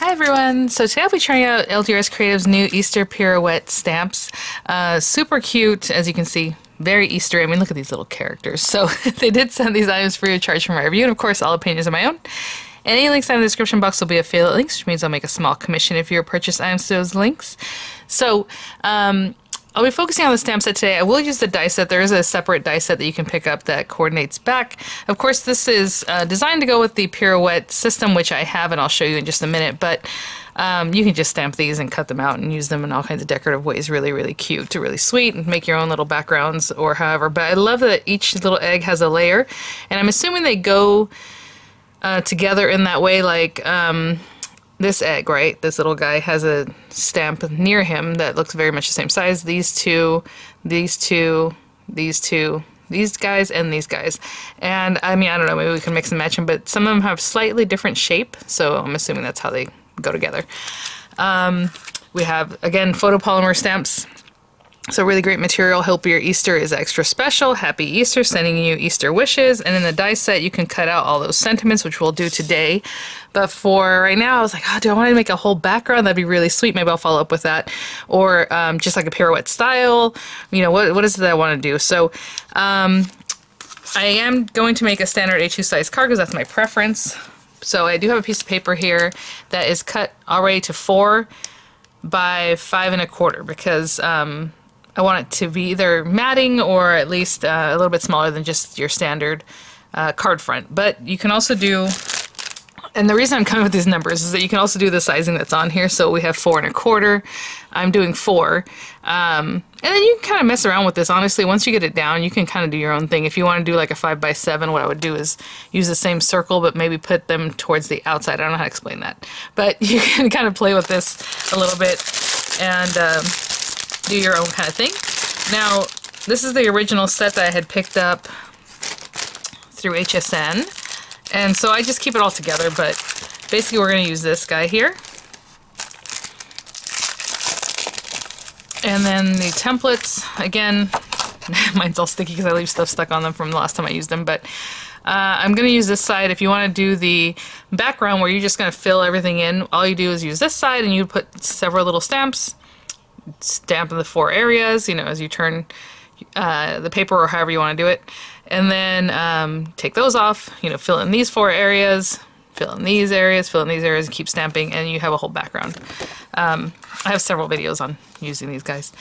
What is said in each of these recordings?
Hi everyone! So today I'll be trying out LDRS Creative's new Easter Pirouette stamps. Uh, super cute, as you can see. Very Easter. I mean, look at these little characters. So they did send these items free of charge from my review, and of course all opinions are my own. Any links in the description box will be affiliate links, which means I'll make a small commission if you purchase items to those links. So, um, I'll be focusing on the stamp set today. I will use the die set. There is a separate die set that you can pick up that coordinates back. Of course, this is uh, designed to go with the pirouette system, which I have, and I'll show you in just a minute. But um, you can just stamp these and cut them out and use them in all kinds of decorative ways. Really, really cute, to really sweet, and make your own little backgrounds or however. But I love that each little egg has a layer, and I'm assuming they go uh, together in that way, like. Um, this egg, right? This little guy has a stamp near him that looks very much the same size. These two, these two, these two, these guys, and these guys. And I mean, I don't know, maybe we can mix and match them, but some of them have slightly different shape, so I'm assuming that's how they go together. Um, we have, again, photopolymer stamps. So really great material. Hope your Easter is extra special. Happy Easter, sending you Easter wishes. And in the die set, you can cut out all those sentiments, which we'll do today. But for right now, I was like, oh, do I want to make a whole background? That'd be really sweet. Maybe I'll follow up with that. Or um, just like a pirouette style. You know, what, what is it that I want to do? So um, I am going to make a standard A2 size card because that's my preference. So I do have a piece of paper here that is cut already to four by five and a quarter because um, I want it to be either matting or at least uh, a little bit smaller than just your standard uh, card front. But you can also do, and the reason I'm coming with these numbers is that you can also do the sizing that's on here. So we have four and a quarter. I'm doing four. Um, and then you can kind of mess around with this. Honestly, once you get it down, you can kind of do your own thing. If you want to do like a five by seven, what I would do is use the same circle, but maybe put them towards the outside. I don't know how to explain that. But you can kind of play with this a little bit. And um, do your own kind of thing. Now, this is the original set that I had picked up through HSN. And so I just keep it all together, but basically we're going to use this guy here. And then the templates, again, mine's all sticky because I leave stuff stuck on them from the last time I used them, but uh, I'm going to use this side. If you want to do the background where you're just going to fill everything in, all you do is use this side and you put several little stamps stamp in the four areas, you know, as you turn uh, the paper or however you want to do it. And then um, take those off, you know, fill in these four areas, fill in these areas, fill in these areas, and keep stamping, and you have a whole background. Um, I have several videos on using these guys.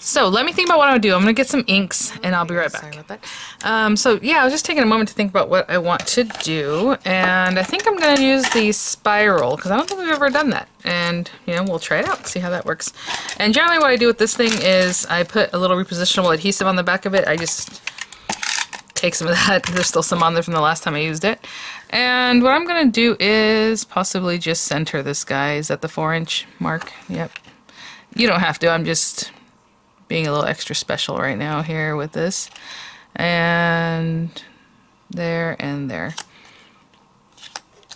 So let me think about what I'm gonna do. I'm gonna get some inks and I'll be right back. Sorry about that. Um, so yeah, I was just taking a moment to think about what I want to do and I think I'm gonna use the spiral because I don't think we've ever done that. And you know, we'll try it out, see how that works. And generally what I do with this thing is I put a little repositionable adhesive on the back of it. I just take some of that. There's still some on there from the last time I used it. And what I'm gonna do is possibly just center this guy. Is that the four inch mark? Yep. You don't have to, I'm just being a little extra special right now here with this. And there and there.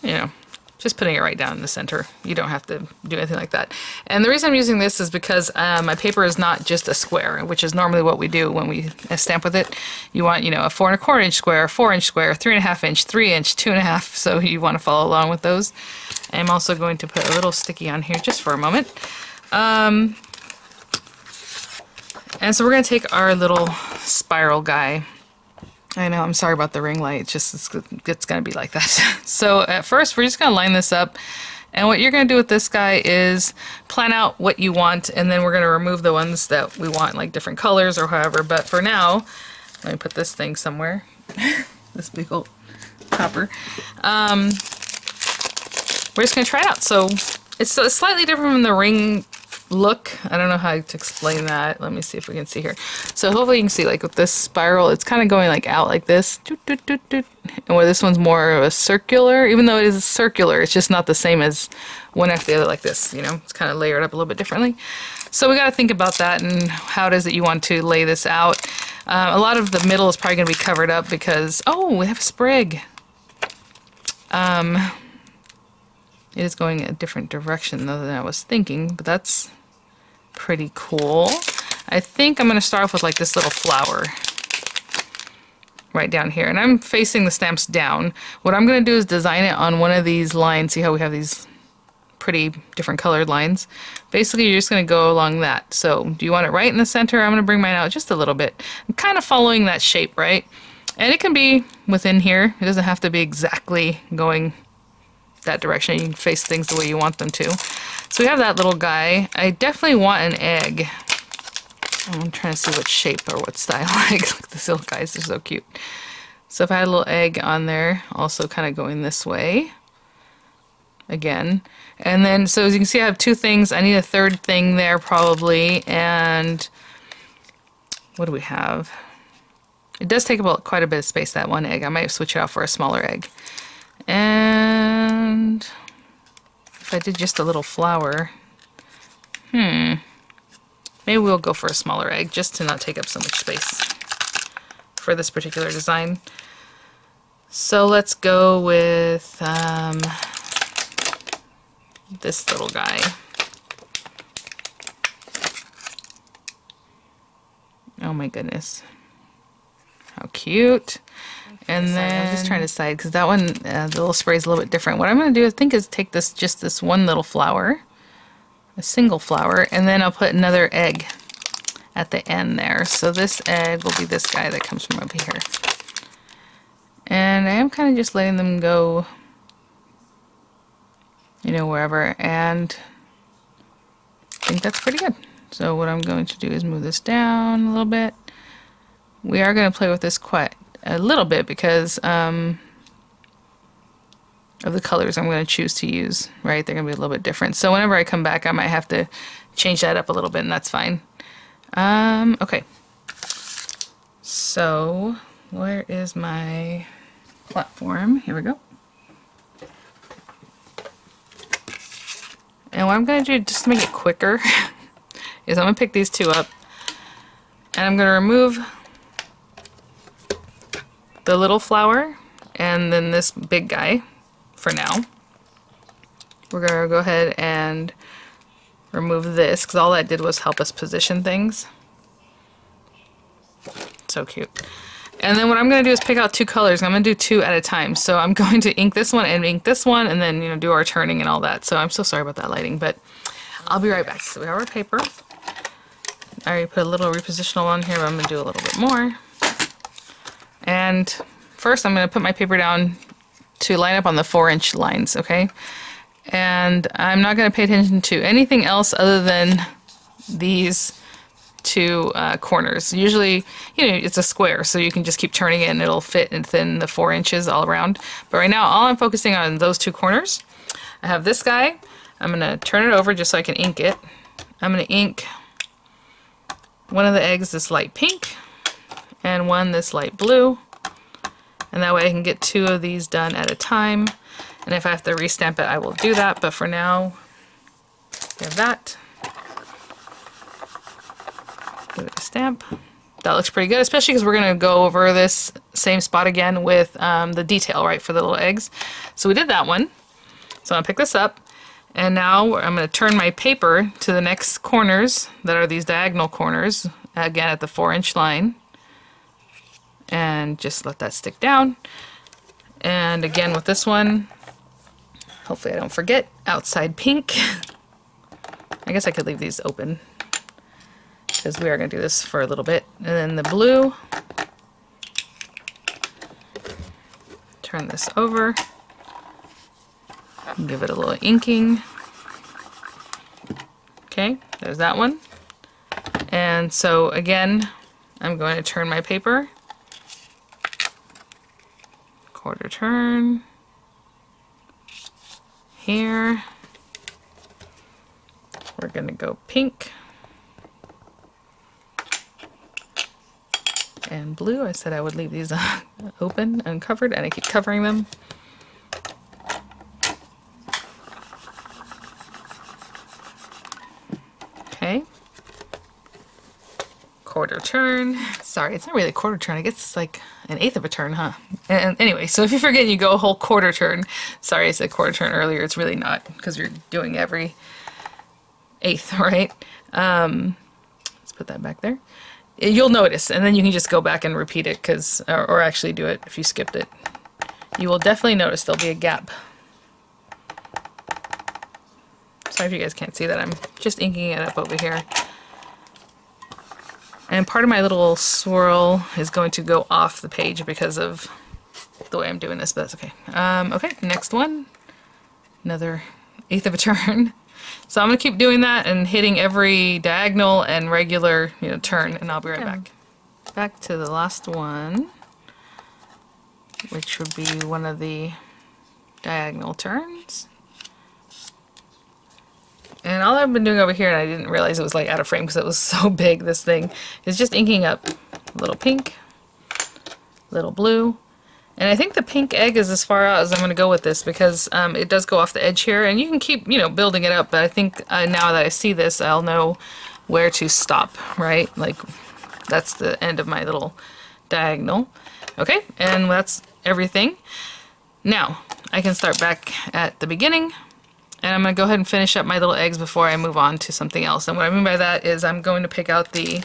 You know, just putting it right down in the center. You don't have to do anything like that. And the reason I'm using this is because um, my paper is not just a square, which is normally what we do when we stamp with it. You want, you know, a four and a quarter inch square, four inch square, three and a half inch, three inch, two and a half. So you want to follow along with those. I'm also going to put a little sticky on here just for a moment. Um, and so we're going to take our little spiral guy. I know, I'm sorry about the ring light. It's just, it's, it's going to be like that. so at first, we're just going to line this up. And what you're going to do with this guy is plan out what you want, and then we're going to remove the ones that we want, like different colors or however. But for now, let me put this thing somewhere. this big old copper. Um, we're just going to try it out. So it's slightly different from the ring look. I don't know how to explain that. Let me see if we can see here. So hopefully you can see like with this spiral, it's kind of going like out like this. And where this one's more of a circular, even though it is circular, it's just not the same as one after the other like this, you know, it's kind of layered up a little bit differently. So we got to think about that and how it is that you want to lay this out. Uh, a lot of the middle is probably going to be covered up because, oh, we have a sprig. Um, it is going a different direction though than I was thinking, but that's pretty cool. I think I'm going to start off with like this little flower right down here. And I'm facing the stamps down. What I'm going to do is design it on one of these lines. See how we have these pretty different colored lines. Basically, you're just going to go along that. So do you want it right in the center? I'm going to bring mine out just a little bit. I'm kind of following that shape, right? And it can be within here. It doesn't have to be exactly going that direction. You can face things the way you want them to. So we have that little guy. I definitely want an egg. I'm trying to see what shape or what style Like Look, the little guys are so cute. So if I had a little egg on there, also kind of going this way. Again. And then, so as you can see, I have two things. I need a third thing there probably. And what do we have? It does take about quite a bit of space, that one egg. I might switch it out for a smaller egg. And I did just a little flower, hmm, maybe we'll go for a smaller egg just to not take up so much space for this particular design. So let's go with um, this little guy. Oh my goodness. How cute. And then I'm just trying to decide because that one, uh, the little spray is a little bit different. What I'm going to do, I think, is take this just this one little flower, a single flower, and then I'll put another egg at the end there. So this egg will be this guy that comes from over here. And I am kind of just letting them go, you know, wherever. And I think that's pretty good. So what I'm going to do is move this down a little bit. We are going to play with this quite a little bit because um, of the colors I'm going to choose to use, right? They're going to be a little bit different. So whenever I come back, I might have to change that up a little bit, and that's fine. Um, okay. So, where is my platform? Here we go. And what I'm going to do, just to make it quicker, is I'm going to pick these two up, and I'm going to remove the little flower and then this big guy for now. We're going to go ahead and remove this because all that did was help us position things. So cute. And then what I'm going to do is pick out two colors. I'm going to do two at a time. So I'm going to ink this one and ink this one and then, you know, do our turning and all that. So I'm so sorry about that lighting, but I'll be right back. So we have our paper. I already put a little repositional on here, but I'm going to do a little bit more. And first I'm going to put my paper down to line up on the four inch lines, okay? And I'm not going to pay attention to anything else other than these two uh, corners. Usually, you know, it's a square, so you can just keep turning it and it'll fit within the four inches all around. But right now, all I'm focusing on those two corners. I have this guy. I'm going to turn it over just so I can ink it. I'm going to ink one of the eggs this light pink and one this light blue. And that way I can get two of these done at a time. And if I have to restamp it, I will do that. But for now, we have that. Give it a stamp. That looks pretty good, especially because we're going to go over this same spot again with um, the detail, right, for the little eggs. So we did that one. So I'm to pick this up. And now I'm going to turn my paper to the next corners that are these diagonal corners, again at the 4 inch line and just let that stick down. And again with this one, hopefully I don't forget, outside pink. I guess I could leave these open because we are going to do this for a little bit. And then the blue, turn this over, give it a little inking. Okay, there's that one. And so again, I'm going to turn my paper quarter turn here. We're going to go pink and blue. I said I would leave these open, uncovered, and I keep covering them. Okay. Quarter turn. Sorry, it's not really a quarter turn. I guess it's like an eighth of a turn, huh? And anyway, so if you forget you go a whole quarter turn, sorry I said quarter turn earlier, it's really not because you're doing every eighth, right? Um, let's put that back there. You'll notice, and then you can just go back and repeat it, because or, or actually do it if you skipped it. You will definitely notice there'll be a gap. Sorry if you guys can't see that. I'm just inking it up over here. And part of my little swirl is going to go off the page because of the way I'm doing this, but that's okay. Um, okay, next one. Another eighth of a turn. So I'm going to keep doing that and hitting every diagonal and regular, you know, turn, and I'll be right back. Back to the last one, which would be one of the diagonal turns. And all I've been doing over here, and I didn't realize it was like out of frame because it was so big, this thing, is just inking up little pink, little blue, and I think the pink egg is as far out as I'm going to go with this because um, it does go off the edge here and you can keep, you know, building it up. But I think uh, now that I see this, I'll know where to stop, right? Like that's the end of my little diagonal. Okay, and that's everything. Now, I can start back at the beginning and I'm going to go ahead and finish up my little eggs before I move on to something else. And what I mean by that is I'm going to pick out the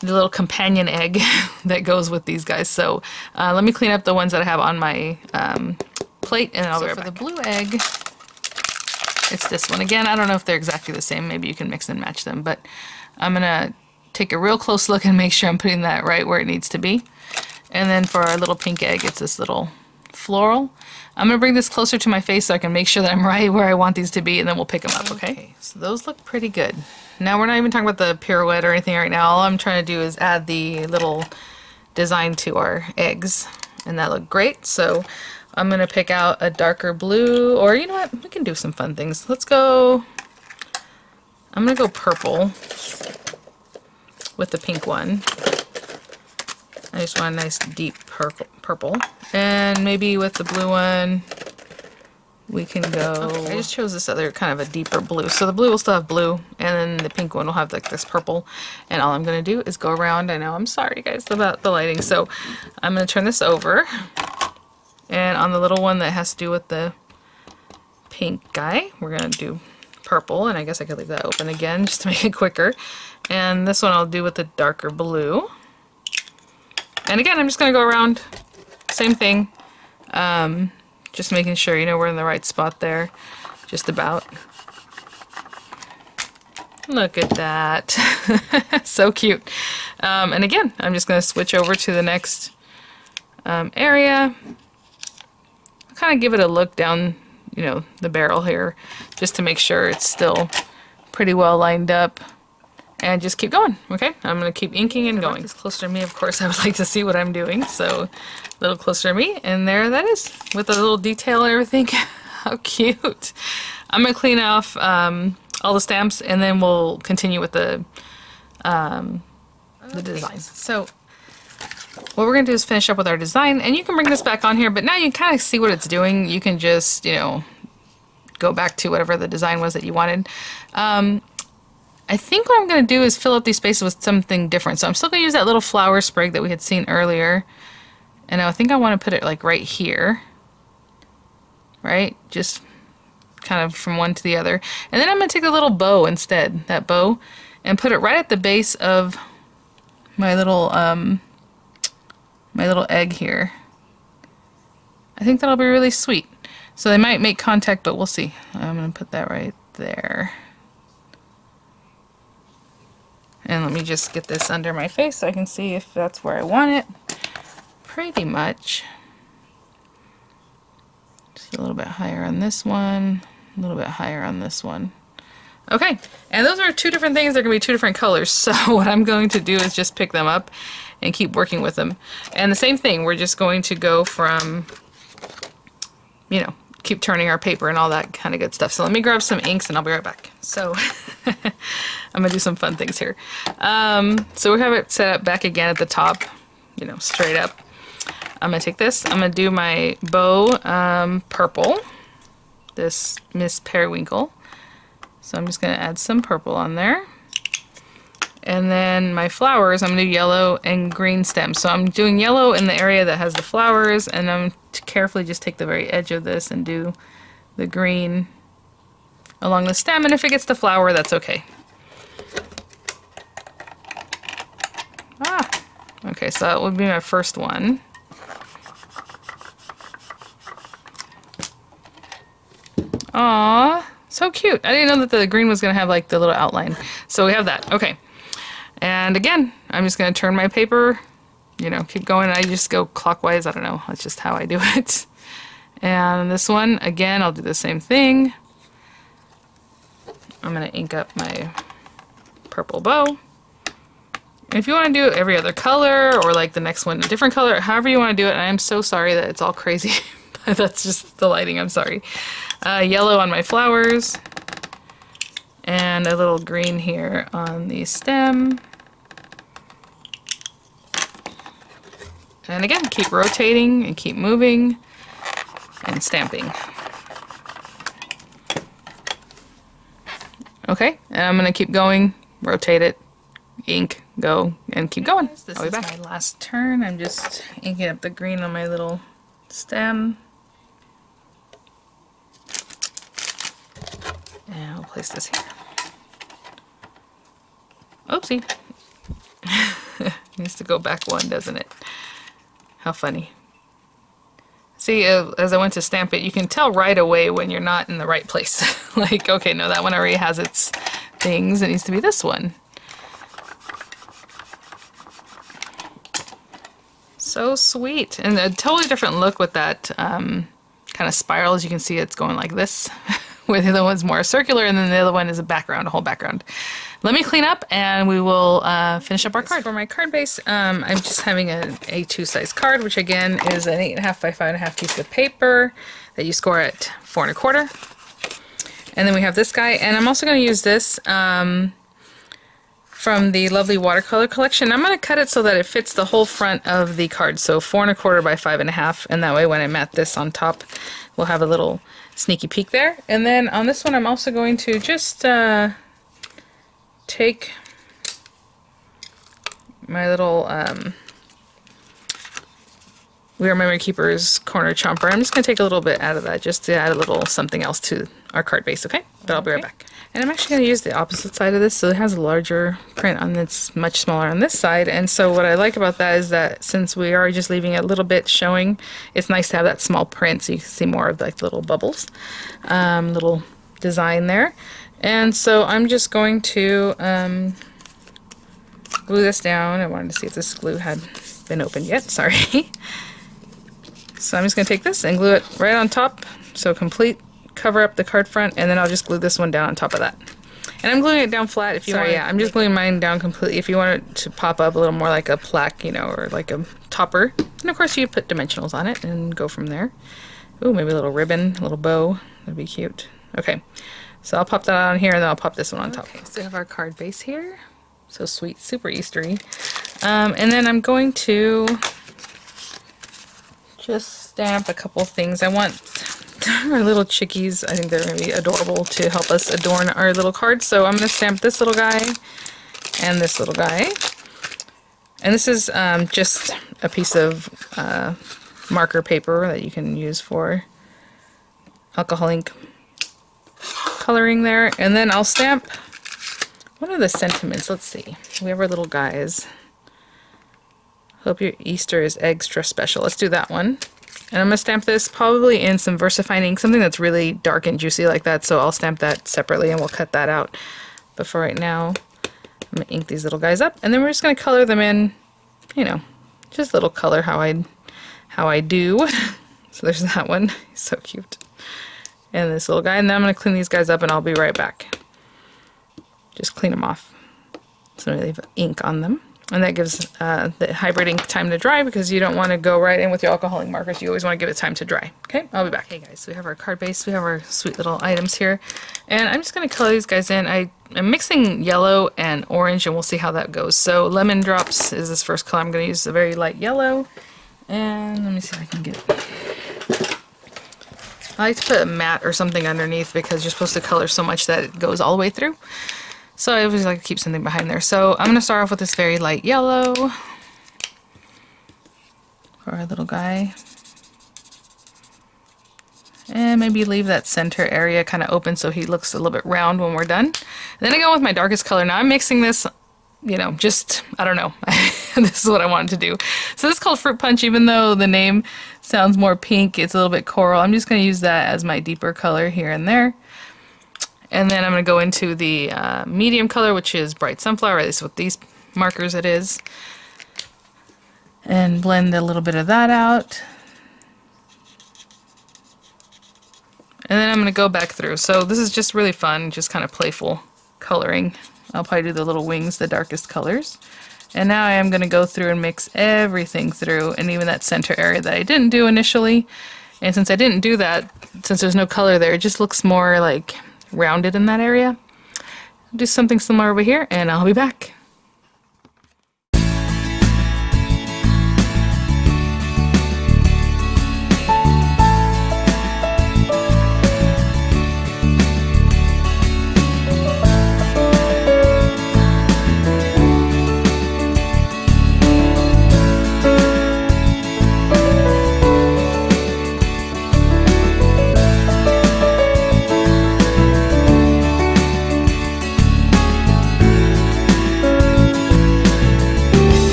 the little companion egg that goes with these guys. So uh, let me clean up the ones that I have on my um, plate and I'll so be right for back. the blue egg, it's this one. Again, I don't know if they're exactly the same. Maybe you can mix and match them, but I'm gonna take a real close look and make sure I'm putting that right where it needs to be. And then for our little pink egg, it's this little floral. I'm going to bring this closer to my face so I can make sure that I'm right where I want these to be and then we'll pick them up, okay? okay? So those look pretty good. Now we're not even talking about the pirouette or anything right now. All I'm trying to do is add the little design to our eggs and that looked great. So I'm going to pick out a darker blue or you know what? We can do some fun things. Let's go... I'm going to go purple with the pink one. I just want a nice deep purple. Purple. And maybe with the blue one, we can go... Okay, I just chose this other kind of a deeper blue. So the blue will still have blue, and then the pink one will have like this purple. And all I'm going to do is go around. I know, I'm sorry guys about the lighting. So I'm going to turn this over. And on the little one that has to do with the pink guy, we're going to do purple. And I guess I could leave that open again just to make it quicker. And this one I'll do with the darker blue. And again, I'm just going to go around, same thing, um, just making sure, you know, we're in the right spot there, just about. Look at that. so cute. Um, and again, I'm just going to switch over to the next um, area. kind of give it a look down, you know, the barrel here, just to make sure it's still pretty well lined up and just keep going, okay? I'm going to keep inking and going. It's closer to me, of course, I would like to see what I'm doing, so a little closer to me, and there that is, with a little detail and everything. How cute. I'm going to clean off um, all the stamps, and then we'll continue with the, um, the design. So what we're going to do is finish up with our design, and you can bring this back on here, but now you kind of see what it's doing. You can just, you know, go back to whatever the design was that you wanted. Um, I think what I'm going to do is fill up these spaces with something different. So I'm still going to use that little flower sprig that we had seen earlier. And I think I want to put it like right here. Right? Just kind of from one to the other. And then I'm going to take a little bow instead, that bow, and put it right at the base of my little, um, my little egg here. I think that'll be really sweet. So they might make contact, but we'll see. I'm going to put that right there. And let me just get this under my face so I can see if that's where I want it. Pretty much. Just a little bit higher on this one, a little bit higher on this one. Okay, and those are two different things. They're going to be two different colors. So what I'm going to do is just pick them up and keep working with them. And the same thing, we're just going to go from, you know, keep turning our paper and all that kind of good stuff. So let me grab some inks and I'll be right back. So I'm gonna do some fun things here. Um, so we have it set up back again at the top, you know, straight up. I'm gonna take this, I'm gonna do my bow um, purple, this Miss Periwinkle. So I'm just gonna add some purple on there. And then my flowers, I'm to do yellow and green stems. So I'm doing yellow in the area that has the flowers, and I'm to carefully just take the very edge of this and do the green along the stem. And if it gets the flower, that's okay. Ah, okay, so that would be my first one. Aww, So cute. I didn't know that the green was going to have like the little outline. So we have that. Okay. And again, I'm just going to turn my paper, you know, keep going. I just go clockwise. I don't know. That's just how I do it. And this one, again, I'll do the same thing. I'm going to ink up my purple bow. if you want to do every other color or like the next one a different color, however you want to do it, I am so sorry that it's all crazy. That's just the lighting, I'm sorry. Uh, yellow on my flowers. And a little green here on the stem. And again, keep rotating and keep moving and stamping. Okay, and I'm gonna keep going, rotate it, ink, go, and keep going. This I'll is my last turn. I'm just inking up the green on my little stem. And I'll place this here. Oopsie. Needs to go back one, doesn't it? How funny. See, as I went to stamp it, you can tell right away when you're not in the right place. like, okay, no, that one already has its things. It needs to be this one. So sweet. And a totally different look with that um, kind of spiral. As you can see, it's going like this, where the other one's more circular, and then the other one is a background, a whole background. Let me clean up and we will uh, finish up our card. For my card base, um, I'm just having an A2 size card, which again is an 8.5 by 5.5 piece of paper that you score at 4 and a quarter. And then we have this guy, and I'm also going to use this um, from the lovely watercolor collection. I'm going to cut it so that it fits the whole front of the card, so 4 and a quarter by five and a half, and and that way when I mat this on top, we'll have a little sneaky peek there. And then on this one, I'm also going to just... Uh, take my little um, We Are Memory Keepers corner chomper. I'm just going to take a little bit out of that just to add a little something else to our card base, okay? But I'll be right back. And I'm actually going to use the opposite side of this, so it has a larger print on this, much smaller on this side. And so what I like about that is that since we are just leaving a little bit showing, it's nice to have that small print so you can see more of like little bubbles, um, little design there. And so I'm just going to um, glue this down. I wanted to see if this glue had been opened yet. Sorry. so I'm just going to take this and glue it right on top. So complete cover up the card front and then I'll just glue this one down on top of that. And I'm gluing it down flat if you Sorry, want. Yeah, I'm just gluing mine down completely. If you want it to pop up a little more like a plaque, you know, or like a topper. And of course you put dimensionals on it and go from there. Ooh, maybe a little ribbon, a little bow. That'd be cute. Okay. So I'll pop that on here and then I'll pop this one on top. Okay, so we have our card base here. So sweet, super Eastery. Um, and then I'm going to just stamp a couple things. I want our little chickies, I think they're going to be adorable to help us adorn our little cards. So I'm going to stamp this little guy and this little guy. And this is um, just a piece of uh, marker paper that you can use for alcohol ink coloring there. And then I'll stamp, what are the sentiments? Let's see. We have our little guys. Hope your Easter is extra special. Let's do that one. And I'm going to stamp this probably in some VersaFine ink, something that's really dark and juicy like that. So I'll stamp that separately and we'll cut that out. But for right now, I'm going to ink these little guys up. And then we're just going to color them in, you know, just a little color how I, how I do. so there's that one. so cute and this little guy. And then I'm going to clean these guys up and I'll be right back. Just clean them off. So they have ink on them. And that gives uh, the hybrid ink time to dry because you don't want to go right in with your alcohol ink markers. You always want to give it time to dry. Okay, I'll be back. Hey guys, we have our card base. We have our sweet little items here. And I'm just going to color these guys in. I am mixing yellow and orange and we'll see how that goes. So lemon drops is this first color. I'm going to use a very light yellow. And let me see if I can get I like to put a mat or something underneath because you're supposed to color so much that it goes all the way through. So I always like to keep something behind there. So I'm going to start off with this very light yellow for our little guy. And maybe leave that center area kind of open so he looks a little bit round when we're done. And then I go with my darkest color. Now I'm mixing this, you know, just, I don't know. this is what I wanted to do. So this is called Fruit Punch, even though the name sounds more pink, it's a little bit coral. I'm just going to use that as my deeper color here and there. And then I'm going to go into the uh, medium color, which is Bright Sunflower, at least with these markers it is. And blend a little bit of that out. And then I'm going to go back through. So this is just really fun, just kind of playful coloring. I'll probably do the little wings, the darkest colors. And now I am going to go through and mix everything through, and even that center area that I didn't do initially. And since I didn't do that, since there's no color there, it just looks more like rounded in that area. Do something similar over here, and I'll be back.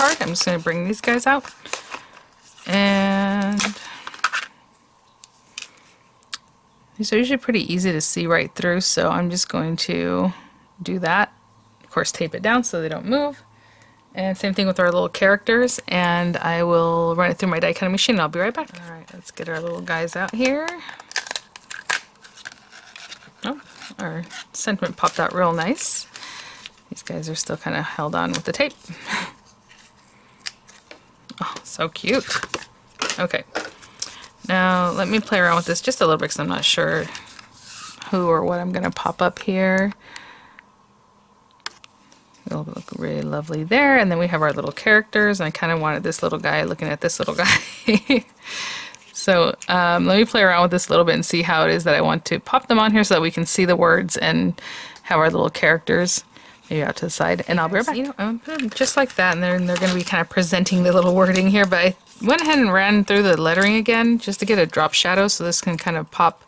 Card, I'm just going to bring these guys out. And these are usually pretty easy to see right through, so I'm just going to do that. Of course, tape it down so they don't move. And same thing with our little characters, and I will run it through my die cutting machine, and I'll be right back. All right, let's get our little guys out here. Oh, our sentiment popped out real nice. These guys are still kind of held on with the tape. So cute. Okay. Now, let me play around with this just a little bit because I'm not sure who or what I'm going to pop up here. It'll look really lovely there. And then we have our little characters. And I kind of wanted this little guy looking at this little guy. so um, let me play around with this a little bit and see how it is that I want to pop them on here so that we can see the words and have our little characters maybe out to the side. And I'll be right back. You know, um, just like that. And then they're going to be kind of presenting the little wording here. But I went ahead and ran through the lettering again just to get a drop shadow so this can kind of pop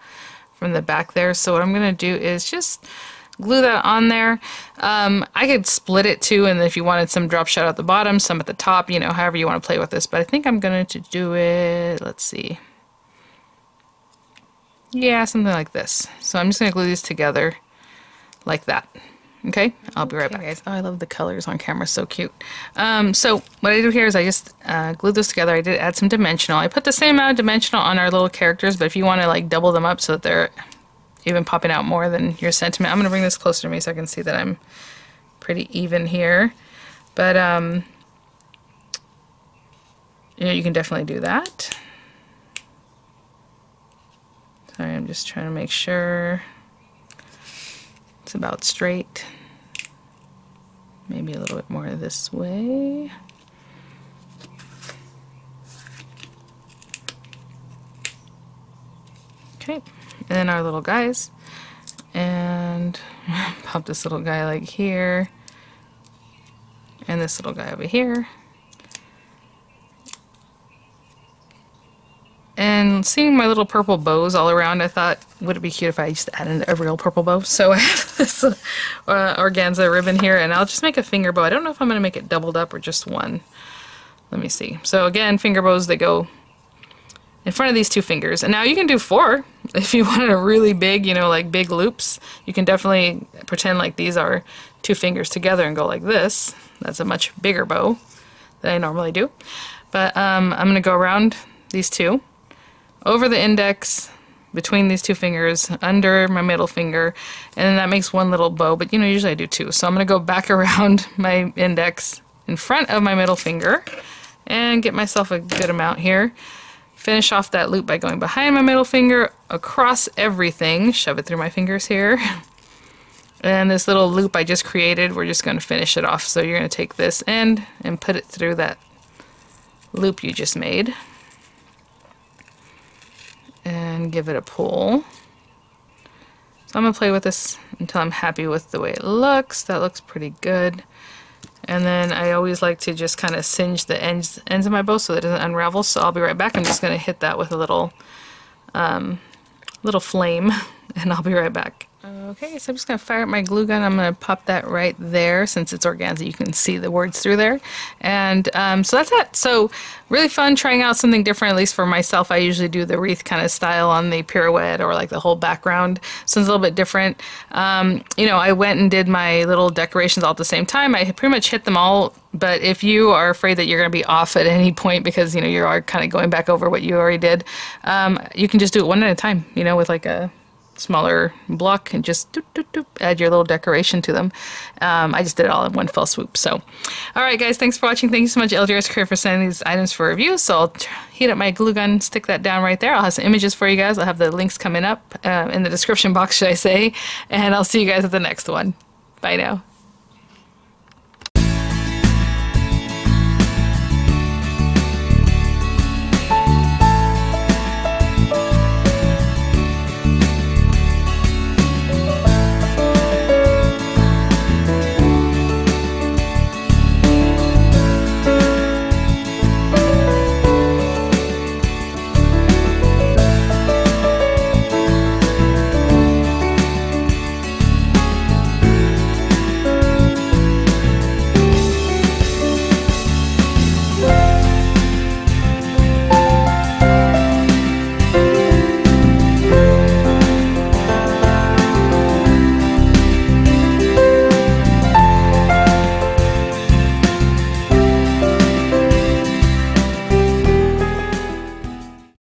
from the back there. So what I'm going to do is just glue that on there. Um, I could split it too, and if you wanted some drop shadow at the bottom, some at the top, you know, however you want to play with this. But I think I'm going to do it, let's see. Yeah, something like this. So I'm just going to glue these together like that. Okay, I'll be right okay, back. Guys. Oh, I love the colors on camera, so cute. Um, so what I do here is I just uh, glued those together. I did add some dimensional. I put the same amount of dimensional on our little characters, but if you want to like double them up so that they're even popping out more than your sentiment, I'm going to bring this closer to me so I can see that I'm pretty even here. But, um, you know, you can definitely do that. Sorry, I'm just trying to make sure. It's about straight. Maybe a little bit more this way. Okay, and then our little guys. And pop this little guy like here. And this little guy over here. And seeing my little purple bows all around, I thought, would it be cute if I just added a real purple bow? So I have this uh, organza ribbon here, and I'll just make a finger bow. I don't know if I'm going to make it doubled up or just one. Let me see. So again, finger bows, they go in front of these two fingers. And now you can do four if you wanted a really big, you know, like big loops. You can definitely pretend like these are two fingers together and go like this. That's a much bigger bow than I normally do. But um, I'm going to go around these two over the index between these two fingers under my middle finger and then that makes one little bow but you know usually I do two. So I'm gonna go back around my index in front of my middle finger and get myself a good amount here. Finish off that loop by going behind my middle finger across everything shove it through my fingers here. And this little loop I just created we're just going to finish it off. So you're to take this end and put it through that loop you just made and give it a pull. So I'm going to play with this until I'm happy with the way it looks. That looks pretty good. And then I always like to just kind of singe the ends, ends of my bow so that it doesn't unravel. So I'll be right back. I'm just going to hit that with a little, um, little flame and I'll be right back. Okay, so I'm just going to fire up my glue gun. I'm going to pop that right there. Since it's organza, you can see the words through there. And um, so that's it. So really fun trying out something different, at least for myself. I usually do the wreath kind of style on the pirouette or like the whole background. So it's a little bit different. Um, you know, I went and did my little decorations all at the same time. I pretty much hit them all but if you are afraid that you're going to be off at any point because you know you are kind of going back over what you already did, um, you can just do it one at a time. You know, with like a smaller block and just doop, doop, doop, add your little decoration to them. Um, I just did it all in one fell swoop. So, all right, guys, thanks for watching. Thank you so much, LDRS Creative, for sending these items for review. So I'll heat up my glue gun, stick that down right there. I'll have some images for you guys. I'll have the links coming up uh, in the description box, should I say. And I'll see you guys at the next one. Bye now.